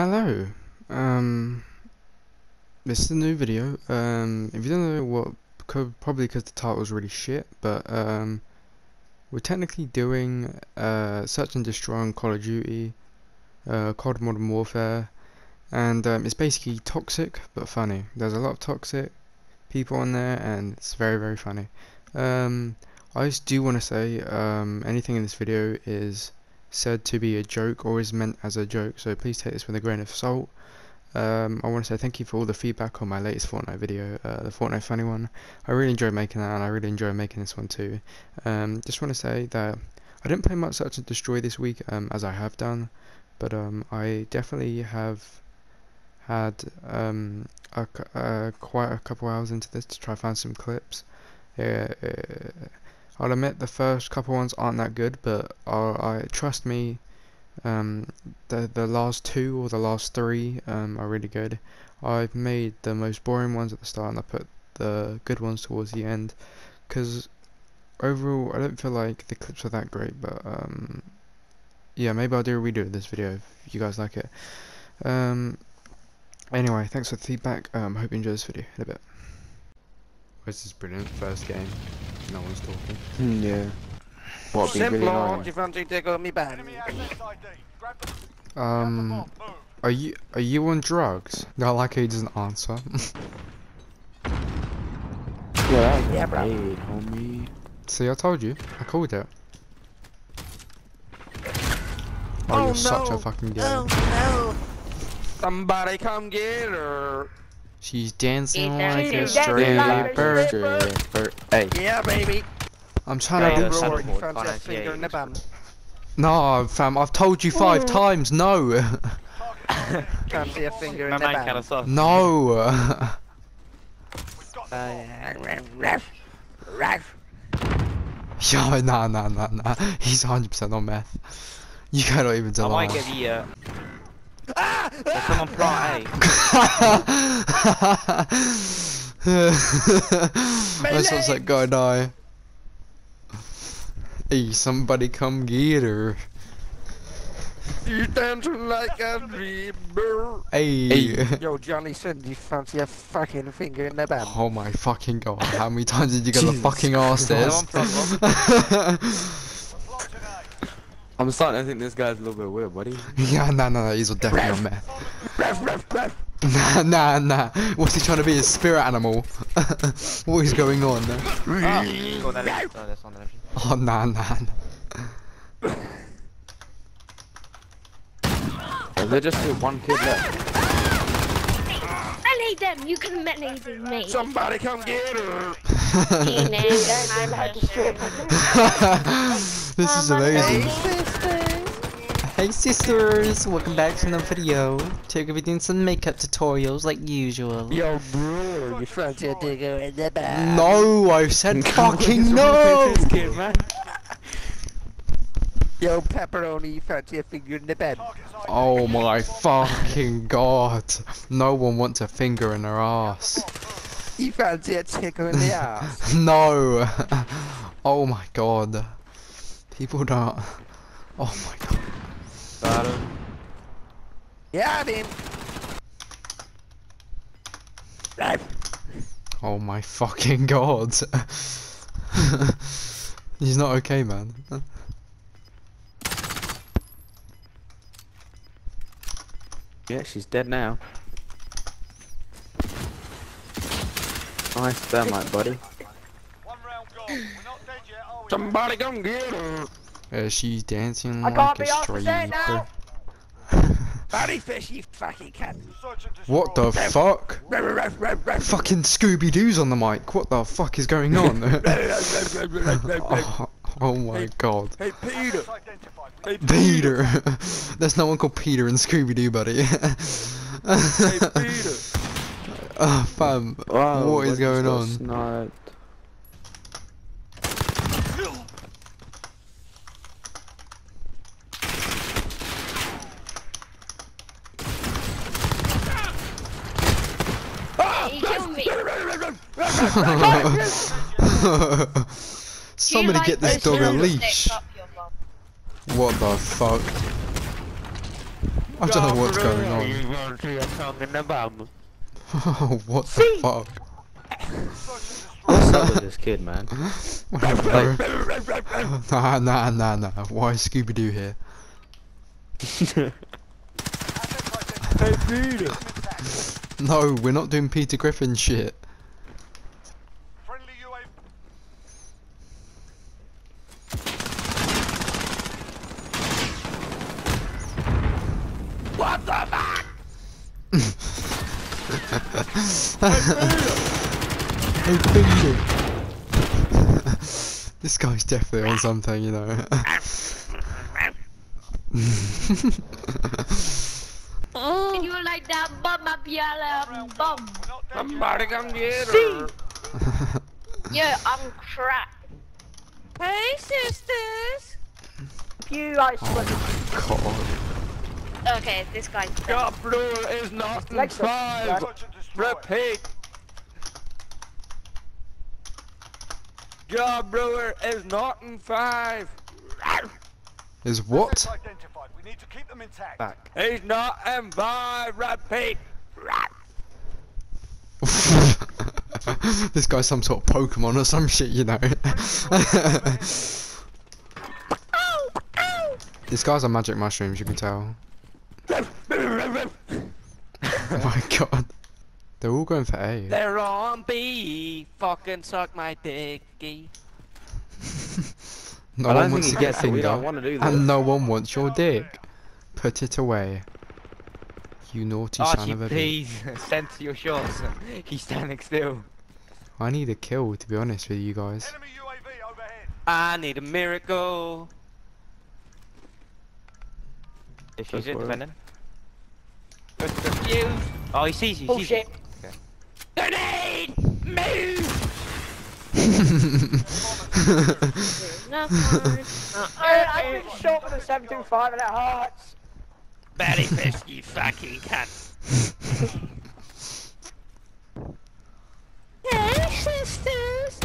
Hello. Um, this is a new video. Um, if you don't know what, probably because the title is really shit, but um, we're technically doing uh, search and destroy on Call of Duty, uh, COD Modern Warfare, and um, it's basically toxic but funny. There's a lot of toxic people on there, and it's very very funny. Um, I just do want to say um, anything in this video is said to be a joke or is meant as a joke, so please take this with a grain of salt. Um, I want to say thank you for all the feedback on my latest Fortnite video, uh, the Fortnite funny one. I really enjoyed making that and I really enjoy making this one too. Um, just want to say that I didn't play much Search Destroy this week um, as I have done, but um, I definitely have had um, a, uh, quite a couple hours into this to try find some clips. I'll admit the first couple ones aren't that good, but I, I trust me, um, the the last two or the last three um, are really good. I've made the most boring ones at the start, and I put the good ones towards the end, because overall I don't feel like the clips are that great. But um, yeah, maybe I'll do a redo of this video if you guys like it. Um, anyway, thanks for the feedback. Um, hope you enjoy this video in a bit. This is brilliant. First game. No one's talking. Hmm, yeah. What be really Simple, you fancy to me back? Um, are you are you on drugs? I like he doesn't answer. Yeah, that was Yeah, bro. great, homie. See, I told you. I called it. Oh, Oh, you're such a fucking gay. Oh no! Somebody come get her! She's dancing She's like a dancing stripper. like Stripper. Hey, Yeah, baby! I'm trying to Hey, do Rory, something. you fancy a finger in the bum? No, fam, I've told you five times. No, Fancy a finger in My the man bum? kind of soft. no. Yo, nah, nah, nah, nah. He's 100% on meth. You cannot even I deny. might get the uh. There's someone plant that sounds like gonna die. Hey, somebody come get her. You dancing like a dreamer. Hey. Hey. Yo, Johnny said you fancy a fucking finger in the bum. Oh my fucking god, how many times did you get the fucking arse this? Someone plant one. I'm starting to think this guy's a little bit weird, buddy. yeah, nah, nah, nah, he's definitely on meth. Ref, ref, ref. Nah, nah, nah. What's he trying to be, a spirit animal? what is going on? Go on, oh, ah. that's on the left. Oh, nah, nah, nah. Is there just one kid left? I need them. You can manage me. Somebody come get her. this is amazing. Hey sisters, welcome back to another video. Today we're gonna be doing some makeup tutorials like usual. Yo, bro, you fancy a digger in the bum? No, I said fucking no! This kid, man. Yo, pepperoni, you fancy a finger in the bed? Oh my fucking god. No one wants a finger in their ass. You fancy a tickle in the ass? No! Oh my god. People don't. Oh my god. Got him. Yeah, I mean. Right. Oh my fucking god. He's not okay, man. Yeah, she's dead now. Nice thermite, buddy. Somebody come get her. Uh, she's dancing I like can't a be off the stripper. Body fish, you fucking cat. What the fuck? Fucking Scooby Doo's on the mic. What the fuck is going on? oh, oh my god. Hey, Peter. Hey, Peter! There's no one called Peter in Scooby Doo, buddy. Hey, Peter. oh, fam. Wow, what is buddy just going got on? Sniped. You killed me. Somebody get this dog a leash. What the fuck? I don't know what's going on. You want see a tongue in the bum? what the fuck? What's up with this kid, man? Whatever. nah, nah, nah, nah. Why is Scooby Doo here? No, we're not doing Peter Griffin shit. Friendly UAV. Hey, Peter. this guy's definitely on something, you know. Can you like that bum up your um, bum? Not dead Somebody come get her. Yeah, I'm crap. Hey, sisters! You like God. Okay, this guy's done. Your blower is not in Like the- five. Search and destroy. Repeat. Your blower is not in five. Is what? Identified. We need to keep them intact. Back. He's not in five. Repeat. this guy's some sort of Pokemon or some shit, you know. this guy's on magic mushrooms, you can tell. oh my god. They're all going for A. They're on B. Fucking suck my dicky. No I one don't wants to get gets it. We finger, don't want to do this. and no one wants your dick. Put it away. You naughty ah, son Archie, of a bitch. please center your shots. He's standing still. I need a kill, to be honest with you guys. Enemy UAV overhead. I need a miracle. If Go she's it, for it. defending. Oh, he sees you. He oh, sees Bullshit. you. Grenade! Move! No, fine. I, I've been shot with a 725 and it hurts. Belly fish, you fucking cunt. Hey, sisters!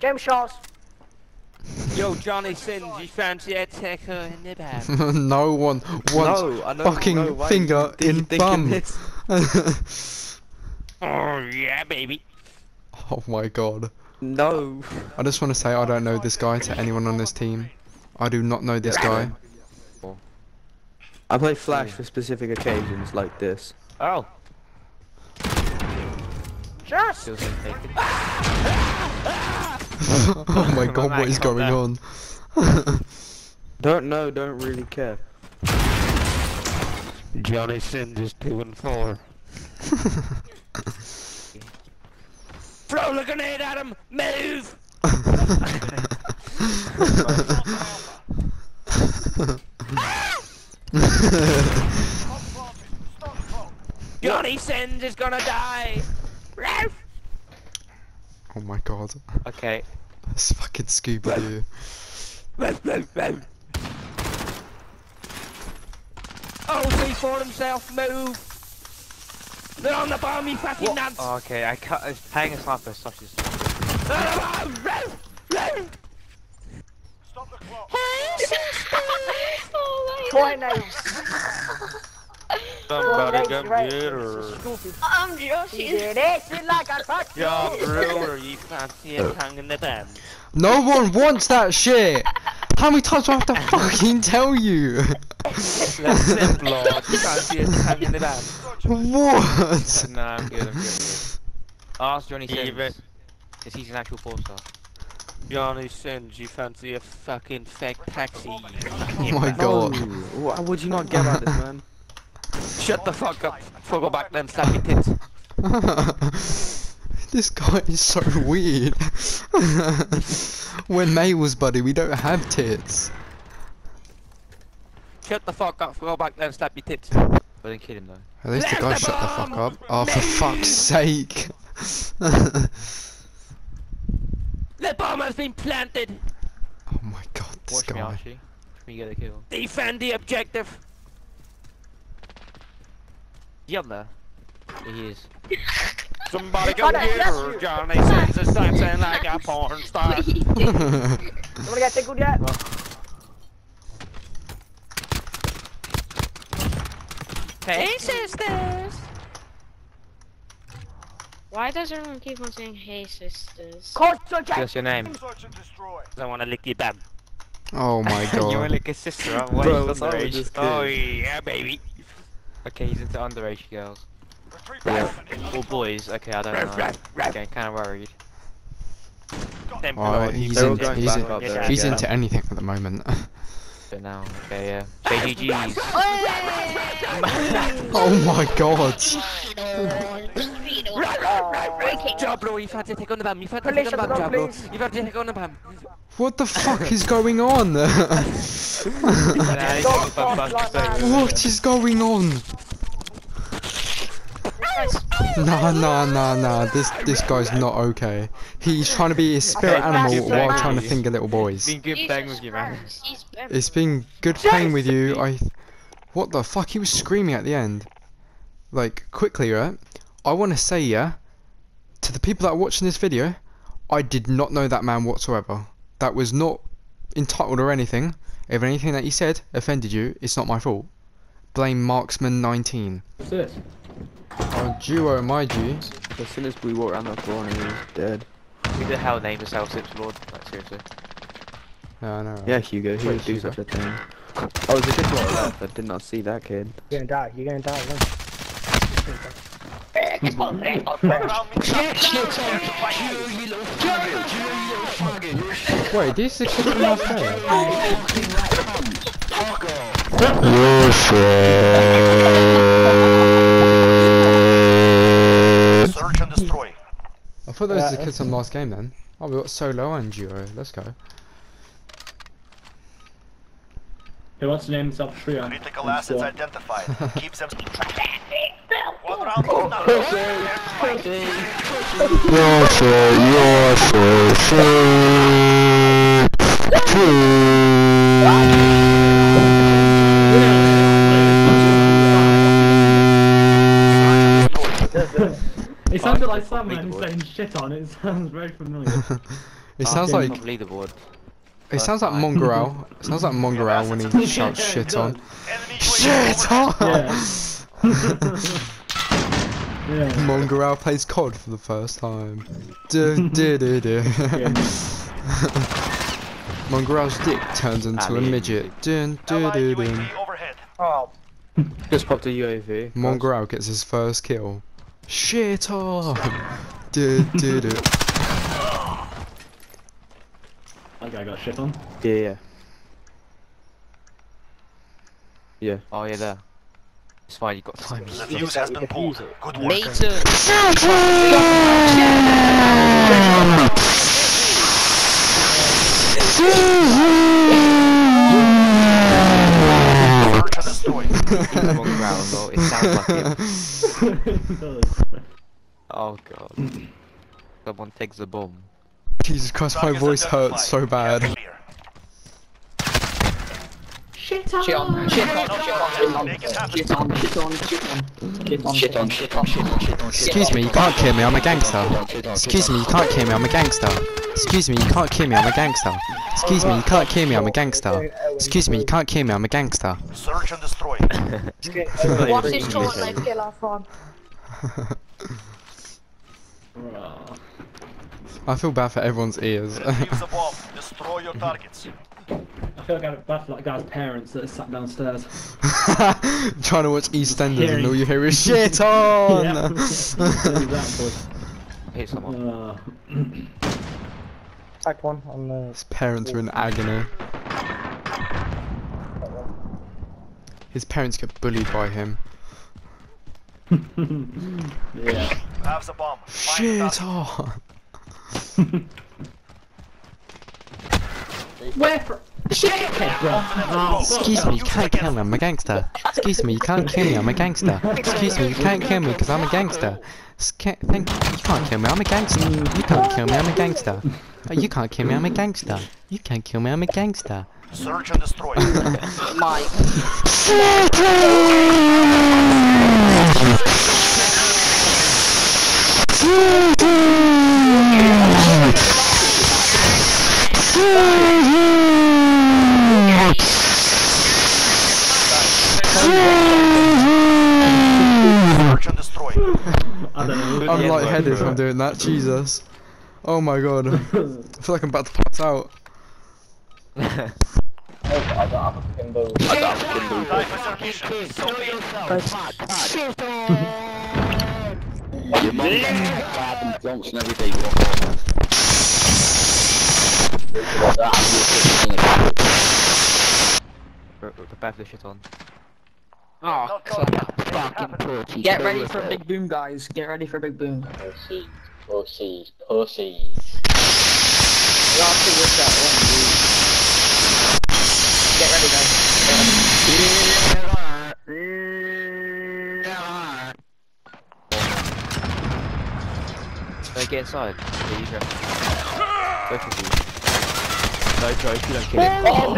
Game shots. Yo, Johnny Sins, you fancy a tickle in the back? no one wants no, I know, fucking no, finger do in bum. this? oh, yeah, baby. oh my god. No. I just want to say I don't know this guy to anyone on this team. I do not know this guy. I play Flash for specific occasions like this. Oh, Just! still saying take it. oh my god, what is going on? Don't know, don't really care. Johnny Sins is two and four. Throw the grenade at him! Move! Hot planted. Stop the clock. Johnny Sins is gonna die! Ralph! oh my god. Okay. That's fucking Scooby Doo. Ralph, Ralph, Ralph. Oh, see for himself, move! They're on the bomb, you fucking nuts! Oh, okay, I cut. I was playing a sniper, such as. They're on the bomb! Ralph! Ralph! Stop the clock. oh Try god. Somebody Names, right. get This her. is stupid. I'm You Josh. did you like I touched you. Your brewer, you fancy a tongue in the band. No one wants that shit! How many times do I have to fucking tell you? Let's simple, you fancy a tongue in the band. what? No, I'm good. I'm good. I'm good. Ask Johnny Even- Sins. Is he's an actual four star? Johnny Sins, you fancy a fucking fake taxi. Oh my oh god. No. Why would you not get about this, man? Shut the fuck up. Fuck go back then, slap your tits. this guy is so weird. when May was buddy, we don't have tits. Shut the fuck up, go back there and slap your tits. I didn't kill him though. At least the guy the shut the fuck up. Oh, for fuck's sake. The bomb has been planted. oh my god, this Watch me, guy. Archie. Watch me get the kill. Defend the objective. Is he up there? Yeah, he is. Somebody go Oh, no, get that's her. you. Johnny Sins is dancing like a porn star. You wanna get tickled yet? Hey sisters! Why does everyone keep on saying hey sisters? Concentrate. What's your name? Search and destroy. I wanna lick your bum. Oh my god. you wanna god. lick his sister, huh? Bro, he's what's wrong with underage? Oh yeah, baby. Okay, he's into underage girls. Retreat Yeah. yeah. Or boys, okay, I don't know. Okay, kinda worried. Oh, he's, They're all in, going he's, in, there he's again. into anything at the moment. But now, okay, yeah. JGG's. oh my god. Jablo, you've had to take on the bum, you've had to take on the up bum, Jablo. You've had to take on the bum. What the fuck is going on? Nah, he's got the bum, bum, like that. so- what is going on? Nah, nah, nah, nah. This this guy's not okay. He's trying to be a spirit animal while trying to finger little boys. It's Been good playing with you, man. Christ, he's very- It's been good playing with you. I. What the fuck? He was screaming at the end. Like, quickly, right? I want to say, yeah, to the people that are watching this video, I did not know that man whatsoever. That was not entitled or anything. If anything that he said offended you, it's not my fault. Blame Marksman19. What's this? Oh, duo, oh my G. As soon as we walk around that corner, he's dead. Who the hell named yourself Simp Lord? Like, seriously. Yeah, I know. right? Yeah, Hugo, he Wait, would do Hugo. such a thing. Oh, there's a good one left. I did not see that kid. You're gonna die. You're gonna die. Run. Wait, this is the kid from last day. Search and destroy. I thought those Yeah, were the kids from last game then. Oh, we got solo and duo. Let's go. Who wants to name himself Shreya? Critical assets identified. Keep them. One round of nothing. It sounded like Alright, someone saying shit on it. It sounds very familiar. It ah, sounds like leaderboard. it sounds like Mongrel. It sounds like Mongrel when he shouts it shit on. Shit on! yeah. yeah. Mongrel plays COD for the first time. Du, du, du, du. Mongrel's dick turns into a midget. Dun, du, Allied du, dun. Oh, Just popped a UAV. Mongrel gets his first kill. Shit on! Du, du, du. That guy got shit on. Yeah, yeah. Yeah. Oh yeah, there. It's fine, you got time. The fuse has been pulled. Good work. Later! Search and destroy. Even on ground, though, it sounds like him. Oh god. Someone takes the bomb. Jesus Christ, my voice identified. hurts so bad. Clear. Shit on, shit on, shit on, Make it happen. shit on, shit on, shit on, shit on, shit on, shit on, shit on. Excuse me, you can't kill me, I'm a gangster. Excuse me, you can't kill me, I'm a gangster. Excuse me, you can't kill me, I'm a gangster. Excuse me, you can't kill me, I'm a gangster. Excuse me, you can't kill me, I'm a gangster. Search and destroy. What's his short like killer from? Bruh. I feel bad for everyone's ears. Defuse the bomb. Destroy your targets. I feel like I'm bad for that guy's parents that are sat downstairs. Trying to watch EastEnders and all you hear is shit on! Yeah. that Hit someone. Uh, Attack one on the. His parents are in agony. His parents get bullied by him. yeah. Have the bomb. Shit on! Where from? Shithead. Oh, Excuse me, you can't kill me, I'm a gangster. Excuse me, you can't kill me, I'm a gangster. Excuse me, you can't kill me because I'm a gangster. Sca- thank you, you can't kill me, I'm a gangster. You can't kill me, I'm a gangster. Oh, you can't kill me, I'm a gangster. You can't kill me, I'm a gangster. Search and destroy. My. don't I'm Yeah, lightheaded right. from doing that. Jesus. Oh my god. I feel like I'm about to pass out. Time for submission. So be it. Your mum and Johnson every day. What Bro, The back of the shit on. Not done yet. Get ready for a big boom, guys. Get ready for a big boom. Pussies, pussies, pussies. Get ready, guys. No, get inside. Yeah, you go. Both of you. No, Joe, if you don't kill him. Oh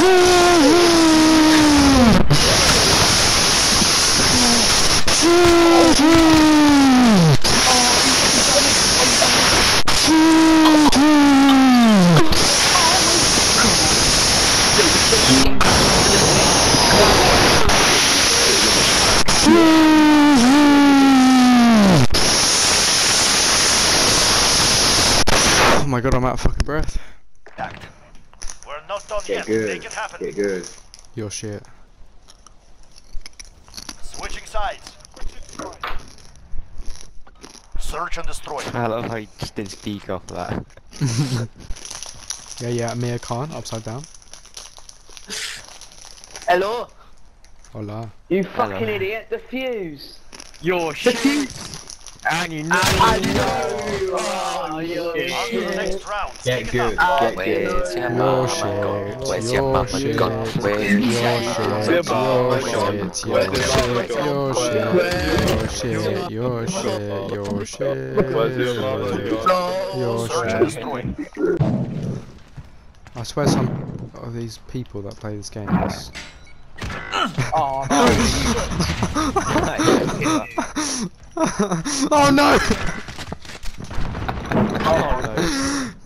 Woo! Breath. Act. We're not done Get yet. good. Make it happen. Get good. Your shit. Switching sides. Search and destroy. I love how you just didn't speak off that. Yeah, yeah, Mia Khan, upside down. Hello? Hola. You Hello. fucking idiot. fuse. Your shit! And you know I know. Oh, you're On to the shit. next round. Get Speak it good. up. Get Where's good. your Your mama shit. gone? Where's your Your mama shit. gone? Your Where's shit. your Your mama shit. gone? Your shit. Your shit. Your shit. Your shit. Your Search and shit. destroy. I swear some of these people that play this game is... Oh, oh no! Oh no.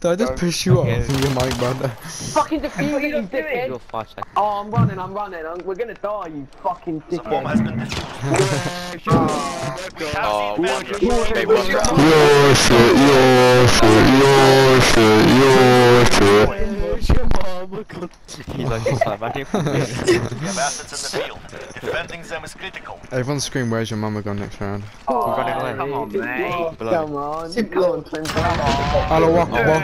Did I just push you off Yeah. from your mic, brother? fucking defuse it, you dickhead. You're five seconds. Oh, I'm running, I'm running. I'm, we're gonna die, you fucking The bomb dickhead. has been defused. We have Oh, the what- advantage. Hey, We're what's not wrong? done. He's like, he's like, man, We have assets in the field. Defending them is critical. Everyone scream, where's your mama gone next round? We're running away. Come on, oh, mate. Below. Come on. Come on, Clint. Come on. Hello, Akbar.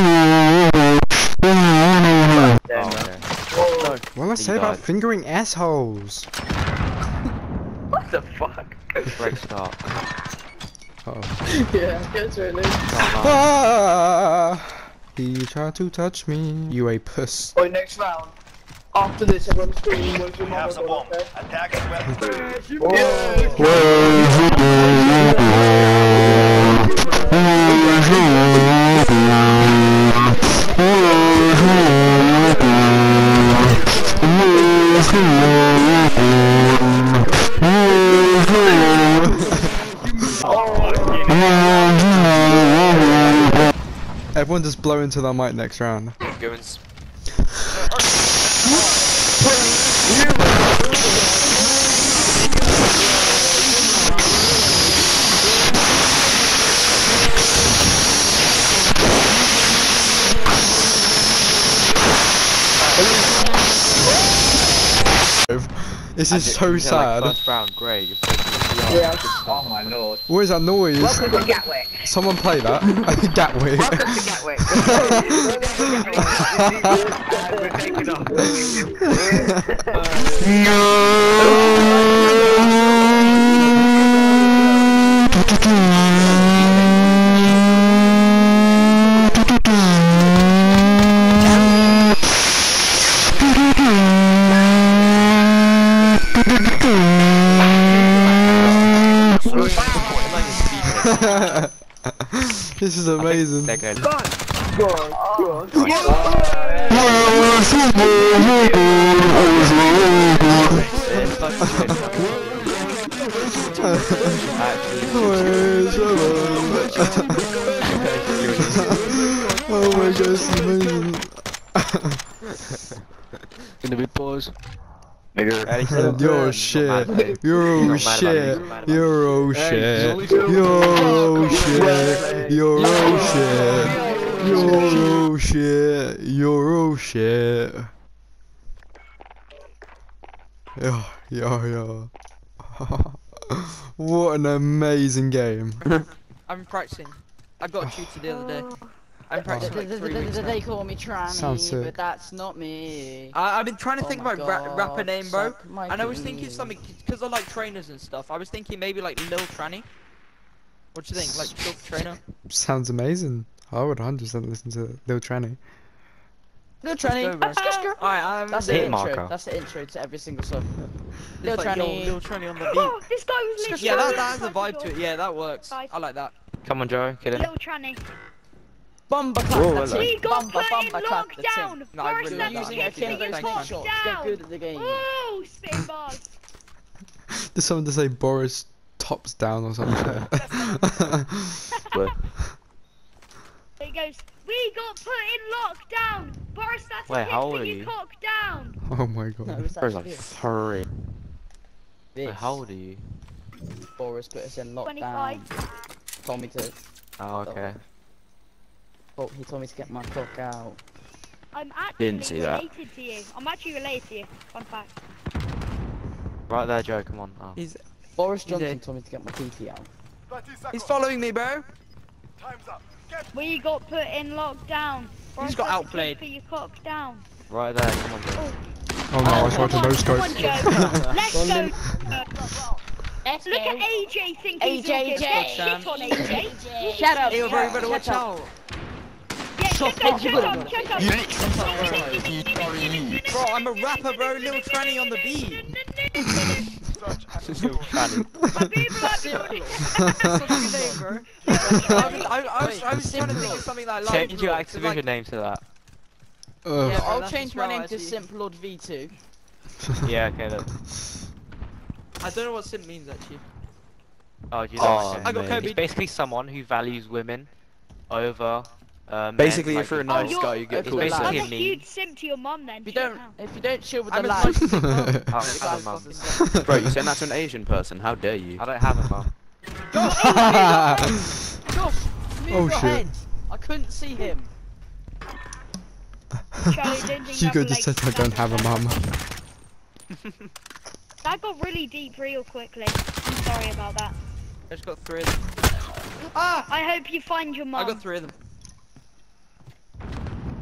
Oh, say about died. fingering assholes? What the fuck? Great start. Oh. Yeah, that's really. Ah! He tried to touch me. You a puss. Alright, next round. After this, everyone's screaming, where's your We have mama the bomb. gone, okay? Attack Everyone just blow into their mic next round. This is so Yeah, sad. Like first round, great. You're supposed to Yeah. Oh my lord. What is that noise? Welcome to Gatwick. Someone play that. Gatwick. Welcome to Gatwick. We're taking off. this is amazing. They're good. Go on, go on. It's fucking good. Actually, oh my gosh, it's amazing. gonna be pause. Nigga. Yo shit, yo Not mad about shit, me, not mad about yo shit, yo shit, yo shit, yo shit, yo shit. Yo, yo, yo. What an amazing game. I'm practicing. I got a tutor the other day. I'm Oh. practicing like three weeks. They call me tranny, but that's not me. I, I've been trying to Oh think my about ra- rapper name, bro. And I was thinking something because I like trainers and stuff. I was thinking maybe like Lil Tranny. What do you think? Like Silk Trainer? Sounds amazing. I would 100% listen to Lil Tranny. Lil Let's tranny. go. Alright, I'm That's the intro. marker. That's the intro to every single song. Lil Lil like, yo, Tranny. Lil Tranny on the Oh, beat. this guy was literally. Yeah, that, that has a vibe to it. Yeah, that works. Guys. I like that. Come on, Joe, kill it. Little tranny. Bumper oh, Whoa, clap the hello. We ting. got Bumper put in clap the lockdown. ting. No, I Boris really You're like using a that. gets Kimbo me shot Get down. good at the game. Ooh, spitting bars. There's someone to say Boris tops down or something. But He goes, we got put in lockdown. Boris, that's Wait, a how old are you you? cock down. oh my god. it's Bro's like actually three. Wait, how old are you? Boris put us in 25. lockdown. Told me to. Oh, okay. Oh, he told me to get my cock out. I'm actually Didn't see that. related to you. I'm actually related to you. Fun fact. Right there, Joe, come on. Oh. He's Boris Johnson did. told me to get my PP out. he's following me, bro. Time's up. Get We got put in lockdown. Boris, got that's a hit outplayed. For you cock down. Right there, come on, Joe. Oh no, I was watching those Come guys. on, Joe. Let's go. Look Let's at AJ thinking he's all AJ, good. Get shit on AJ. Shut up. Hey, bro, you better Shut watch up. out. Bro, I'm a rapper, bro. Lil Tranny on the beat. I was, trying to think of something like. Change your Activision name to that. Yeah, I'll change my name to. Simp Lord V2. Yeah, okay, look. I don't know what simp means actually. Oh, you Oh, I got. Kobe. It's basically someone who values women over. Uh, men, Basically, like, if you're a nice you're- guy, you get It's called basically I'm simp. a a huge simp to your mum then. If you don't, now. if you don't chill with I'm the a lads, I don't Guys, have a mum. fucking simp. Bro, you saying that to an Asian person? How dare you? I don't have a mum. Josh, move Oh, your shit. head. I couldn't see him. Charlie, don't think Hugo just said I don't have a mum. That got really deep real quickly. I'm sorry about that. I just got three of them. Ah! I hope you find your I got three of them.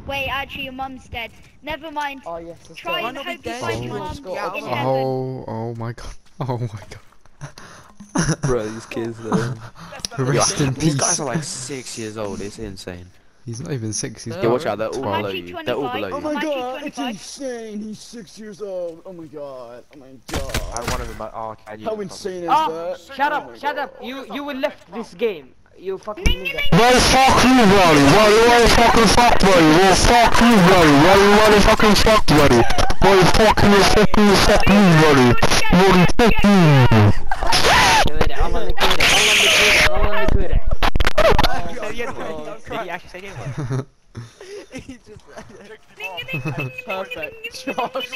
Wait, actually, your mum's dead. Never mind. Oh yes, let's Try go. And not be hope you find Oh. your mum Oh. in heaven. Oh, oh my god. Oh my god. Bro, these kids though. Rest in These guys are like six years old. It's insane. He's not even six, he's Yeah, Yeah, watch out. They're all below Actually, you. They're all below you. Oh my god, it's insane. He's six years old. Oh my god. Oh my god. I one of them. Oh, okay, you How insane is Oh, that? shut Oh up, shut God. up. You you will left this game. You fucking loser. Well, fuck you, buddy. Why you wanna fucking fuck, buddy? Well, fuck you, buddy. Why you wanna fucking fuck, buddy? Why you fucking you fucking fuck you, buddy? Buddy, fuck you. I'm on the quit. I'm on the quit. I'm on the quit it. Say the N-word. Did he actually say the N-word? he just Perfect. Josh.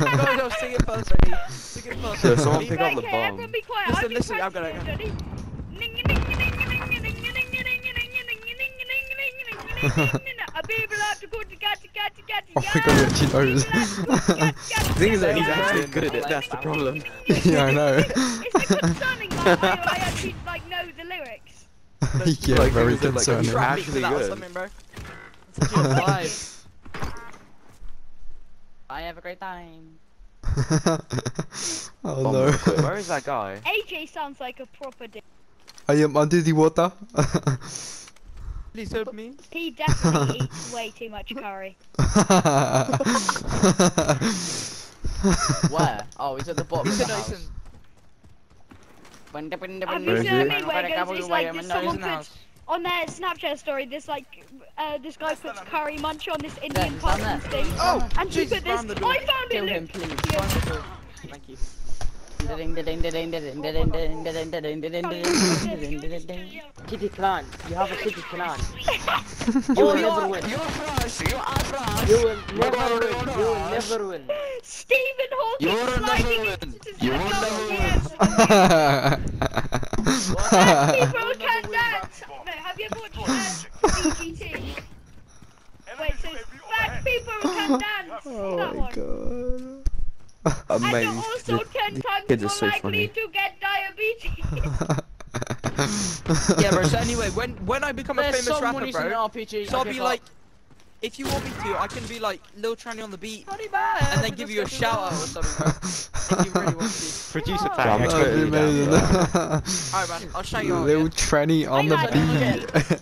no, no, sing it first, ready? Sing it first. So someone ready? pick up the bomb. everyone be quiet. Listen, listen, I'm gonna- Oh my god, he actually knows. The thing is that he's actually good at it. That's the problem. yeah, I know. It's a concerning that I, I actually like know the lyrics. yeah, Like, very is like concerning. trap? Rap Actually good. something, bro. It's a good vibe. I have a great time. oh Bomb no. Where is that guy? AJ sounds like a proper dick. I am under the water. Please help me. He definitely eats way too much curry. Where? Oh, he's at the bottom of the Listen, house. listen. Have you Where is seen it? me where it goes, it's like this someone the could, house. on their Snapchat story, this like, uh, this guy puts curry munch on this Indian it's on thing. Oh, and he put this. round the door. I found Kill it. him, please. Yeah. Find the door. Thank you. Kitty clan. You have a kitty clan. You will never win. You're France. You are France. You will never win. You will never win. Stephen Hawking You're a sliding never win. the You're a yes. never People can dance. No, have you ever watched uh, BGT? Wait, so black people can dance. Oh my god. And you're also The- ten the times kids are more so likely funny. to get diabetes. Yeah, bro. So anyway, when when I become a famous someone rapper, using an bro, RPG. so I'll be fuck. like, if you want me to, I can be like Lil Tranny on the beat, Funny and then give you a shout out or something, bro. if you really want to. Producer I'm totally be down amazing. Alright, man. I'll shout you out. Little tranny on the I like it. beat.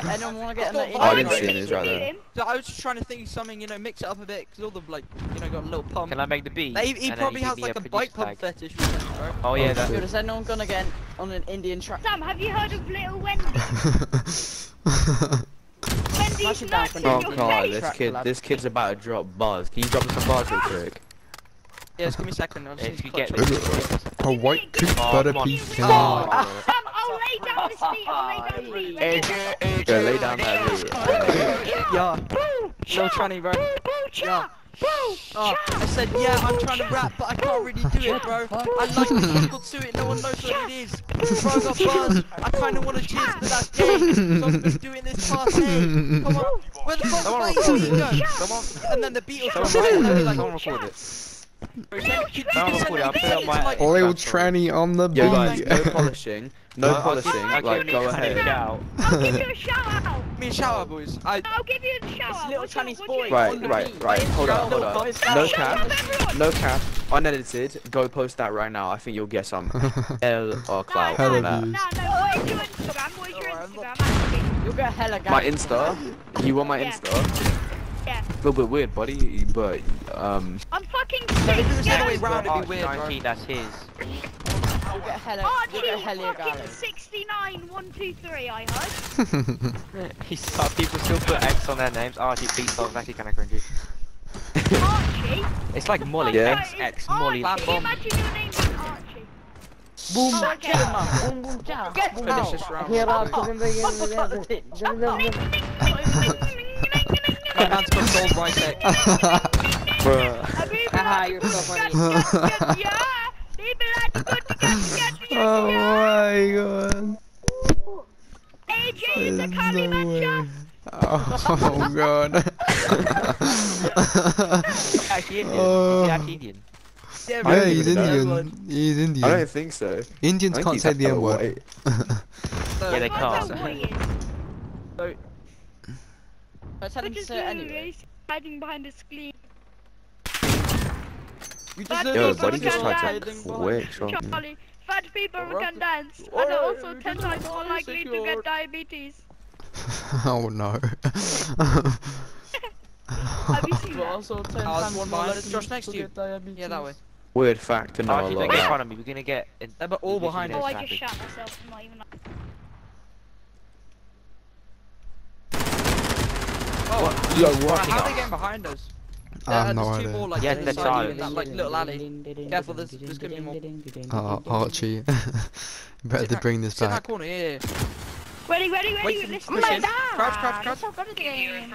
Anyone, anyone want to get in the Oh, I didn't see it, right there. So I was just trying to think of something, you know, mix it up a bit, cause all the like, you know, got a little pump. Can I make the beat? He, he probably has like a, producer bike pump tag? fetish or something, bro. Oh yeah, oh, that. Dude, is anyone gonna get in on an Indian track? Sam, have you heard of Little Wendy? Wendy's Smash nuts in Oh your god, face. this kid, this kid's about to drop bars. Can you drop me some bars real quick? Yeah, just give me a second. I'll just If you clutch get it. me. A white cooked Oh, butter come on. pecan. Sam, I'll lay down this beat. I'll lay down the beat. Ready? Go lay down that beat. Yeah. Boo, Lil cha, Tranny, bro. Boo, boo, cha, boo, Oh, cha. I said, yeah, I'm trying to rap, but I can't really do it, bro. I like the people to it, no one knows what it is. Bro, I got buzz. I kind of want to cheers, but that's gay. So I'm going to do it in this past day. Come on. Where the fuck Someone did record the it. Beat go? Someone, And then the beat will come someone right, and I'll be record it. like, Someone record it. bro, you can- you can Someone send record it. the I'll put beat it on to, my. like, Little Instagram story. tranny on the Yo guys, beat. no polishing. No I'll- I'll polishing. give- I'll Like, give go you ahead. a shout. I'll give you a shout out. Me and shout out, boys. I, I'll give you a shout out. Little What's your- Chinese what's your- boy. Right, on the right, beat. right. Hold up, hold Little up. boys. No Shut cap. up, everyone. No cap. Unedited. Go post that right now. I think you'll get some L or clout Hella from that. views. No, no, what is your Instagram? What is your Instagram? Actually? You'll get hella guys. My Insta. You want my Yeah. Insta? Yeah. A little bit weird, buddy, but um. I'm fucking no, if it the other way round, it'd be weird, bro. 19, that's his. You'll get hella. Archie, You'll get hella fucking guys. 69, 123, I heard. He's, people still put X on their names. Archie beats off actually kind of cringy. Archie? It's like Molly. Yeah. X, X, Molly. Archie, bomb. imagine your name being Archie. Boom, Oh, okay. chill. Boom, boom, cha. Get Boom, finish this round. Here are the My man's got gold right there. Bruh. Haha, you're so funny. Oh, oh my god. AJ is a There's curry no Oh god. He's actually Indian. Oh. He's Indian. Yeah, Yeah, don't he's. Indian. I don't think so. Indians think can't say the hella N word. Yeah, they can't. don't know what he is. Let's tell him What to is say it anyway. Hiding behind the screen. you Fat deserve Yo, those people buddy just tried to dance. behind- quick, Sean. Charlie, fat people Alright. can dance and are also 10 times more dance, likely to get diabetes. Oh no. Have you seen that? also ten times more likely Josh next to you. get diabetes. Yeah, that way. Weird fact to know a lot don't get in about. front of me. We're gonna get. In, They're all behind gonna Oh, I just shot myself. I'm not even. Oh, Yo, Right, what? how are they getting behind us? I have no there's two more like Yeah, inside they're you that like little alley. Careful, there's there's gonna be more. Uh, Archie. Better to bring this Sit that back. corner, yeah. yeah. Ready, ready, ready. Wait for Listen push to in. Crouch, crouch, crouch. So good at the game.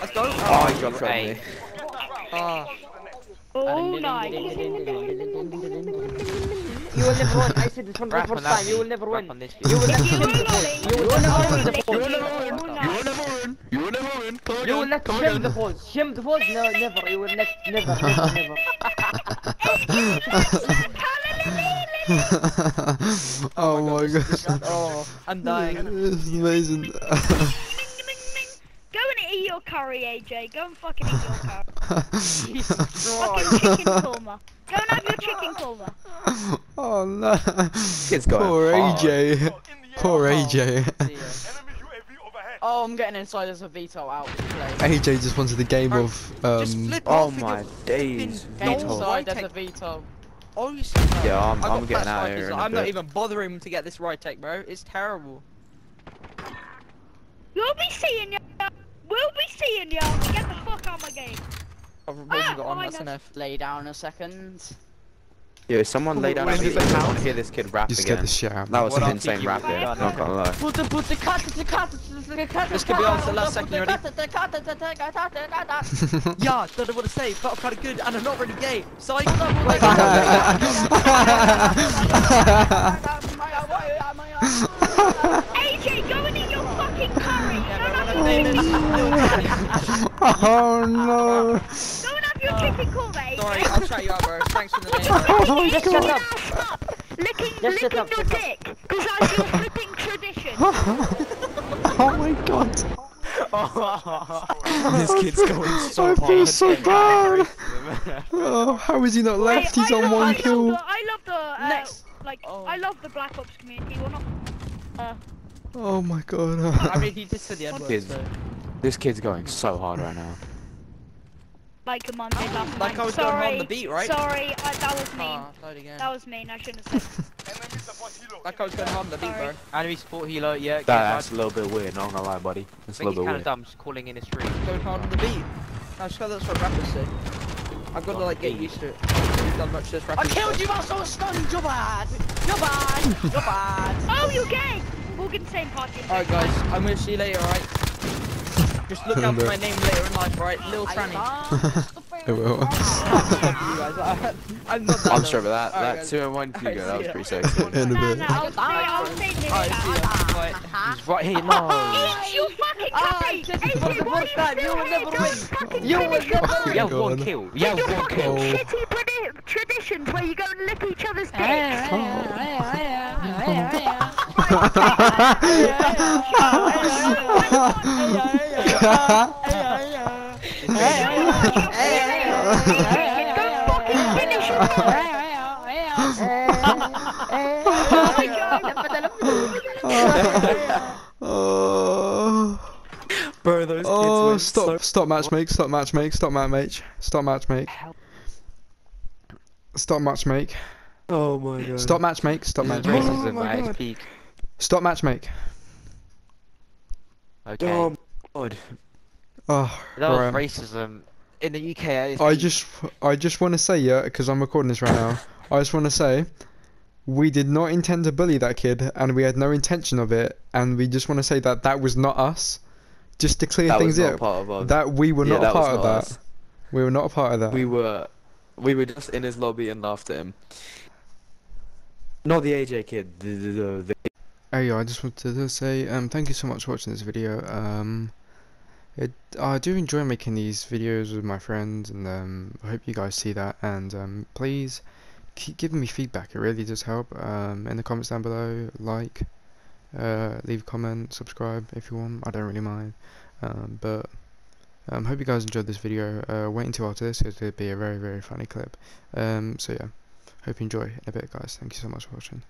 Let's go. Oh, he dropped Hey. me. Ah, Oh, nice. You will never win. I said this from the first time. You will never win. You will beat. not You shim will the not balls. win. You will never win You will never win. You will never win. You will never win. Come You will not shim the balls. Shim the balls? No, never. You will not. Never, never, never. Oh, oh my god. oh, I'm dying. This is amazing. Go and eat your curry, AJ. Go and fucking eat your curry. Jesus Fucking chicken korma. Go and have your chicken korma. oh no. Kid's going Poor hard. AJ. Poor AJ. See ya. Oh, I'm getting inside as a veto out. AJ just wanted the game Bro, of um. Oh my days. flipping Get. Veto. inside as a veto. Honestly, bro. Yeah, I'm- I I'm getting out of here snipers, in a I'm not even bothering to get this right tech, bro. It's terrible. We'll be seeing you. We'll be seeing you. Get the fuck out of my game. I've Ah, got on behind that's enough. Lay down a second. Yeah, someone lay down a What beat. is it? I want to hear this kid rap You scared again. the shit out. That was What an insane rap there. Not gonna lie. Put the put the cut the cut the cut This could be on to the last second, you ready? Yeah, don't know what to say. Felt kind of good, and I'm not really gay. So I AJ, go and eat your fucking curry. oh no! Go and have your chicken. Sorry, I'll shout you out, bro. Thanks for the name. Oh Just shut up. Stop licking, Just licking up, your dick, because that's your flipping tradition. Oh my god! this kid's going so I hard. feel so bad! Oh, how is he not left? He's I on love, one I kill. Love the, I love the, uh, Next. like, Oh. I love the Black Ops community. Well, not, uh, Oh my god. I mean, he just said the N word, Kids. so. This kid's going so hard right now. Like a Monday last Like night. I was going Sorry, on the beat, right? Sorry, I, that was mean. Ah, load again. That was mean. I shouldn't have said. Like I was going on the beat, bro. Enemy support healer, yeah. That, that's a little bit weird, not gonna lie, buddy. That's I a think little he's bit kind of weird. dumb, just calling in his stream. Going hard on the beat. I just feel that's what rappers say. I've got to like get used to it. I've done much this I killed you, I so stunned. You're bad. You're bad. You're bad. Oh, you're gay. We'll get the same party. Alright, guys, I'm gonna see you later, alright? Just look out for my name later in life, right? Lil Tranny. It will. you guys. I, I'm not that I'm low. sure, but that, Alright, that guys. 2 and 1 Alright, Hugo, that was see ya. pretty sexy. In a No, bit. no, I'll say, I'll say later. Alright, see ya. Bye. He's right here, no. Eat your fucking Ah, curry. just AJ, for the why are first you time, still you will here? never Don't win. fucking You will finish your never curry. You have one God. kill. You With have your one fucking kill. shitty tradi- traditions where you go and lick each other's dicks. Don't fucking finish your curry. Oh. Bro, those Oh, stop, stop matchmake, stop matchmake, stop matchmake, stop matchmake. Stop matchmake, Oh my god. stop matchmake, stop This is matchmake, racism oh at its peak. stop matchmake. Okay. Oh, God. Oh, that was right. racism in the UK I just, I just want to say, yeah, because I'm recording this right now. I just want to say, we did not intend to bully that kid, and we had no intention of it, and we just want to say that that was not us. Just to clear That things was not up, part of us. that we were Yeah, not a that was part of not that. us. We were not a part of that. We were, we were just in his lobby and laughed at him. Not the AJ kid, the, the, the, the Oh yeah, I just wanted to say um thank you so much for watching this video. Um it I do enjoy making these videos with my friends and um I hope you guys see that and um please keep giving me feedback. It really does help. Um in the comments down below, like, uh leave a comment, subscribe if you want. I don't really mind. Um but um hope you guys enjoyed this video. Uh wait until after this, it'll be a very very funny clip. Um so yeah. Hope you enjoy in a bit guys. Thank you so much for watching.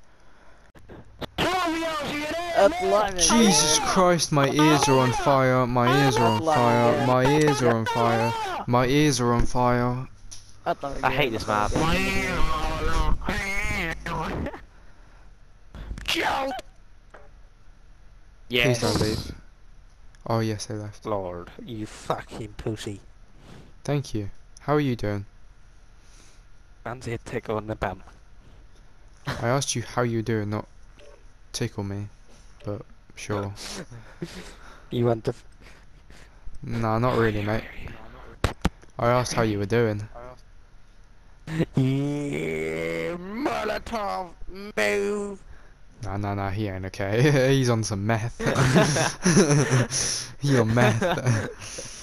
Jesus Christ, my ears are on fire, my ears are on fire, my ears are on fire, my ears are on fire. I hate this map. Please don't Yes. leave. Oh yes, they left. Lord, you fucking pussy. Thank you. How are you doing? Man's here tickle on the bum. I asked you how you doing, not tickle me. But sure. You want the... F Nah, not really, mate. I asked how you were doing. yeah, Molotov, move. Nah, nah, nah, he ain't okay. He's on some meth. he on meth.